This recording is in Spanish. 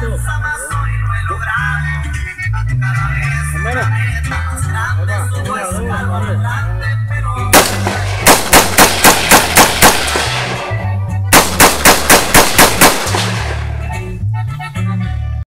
Listo. Primero.